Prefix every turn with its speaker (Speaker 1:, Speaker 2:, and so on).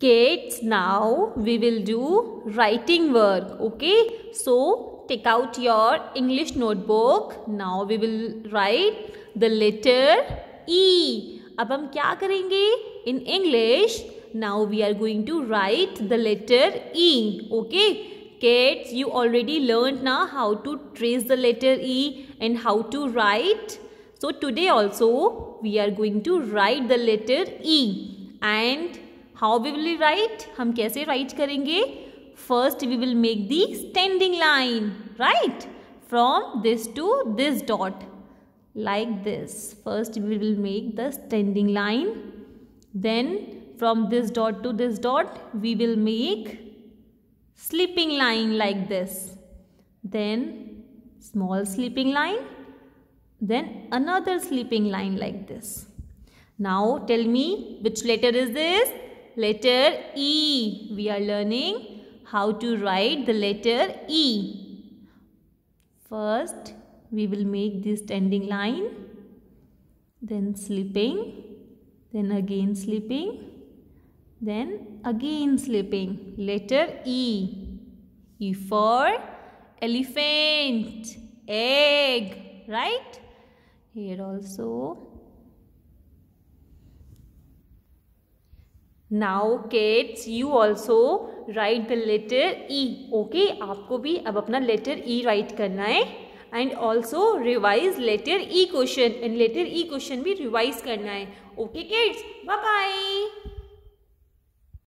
Speaker 1: Kids, now we will do writing work. Okay, so take out your English notebook. Now we will write the letter E. अब हम क्या करेंगे in English? Now we are going to write the letter E. Okay, kids, you already learned now how to trace the letter E and how to write. So today also we are going to write the letter E and how we will write हम कैसे write करेंगे first we will make the standing line right from this to this dot like this first we will make the standing line then from this dot to this dot we will make slipping line like this then small slipping line then another slipping line like this now tell me which letter is this Letter E. We are learning how to write the letter E. First, we will make this standing line, then slipping, then again slipping, then again slipping. Letter E. E for elephant, egg, right? Here also now kids you also write the letter E okay आपको भी अब अपना letter E write करना है। And also revise letter E question and letter E question भी revise करना है। Okay kids bye bye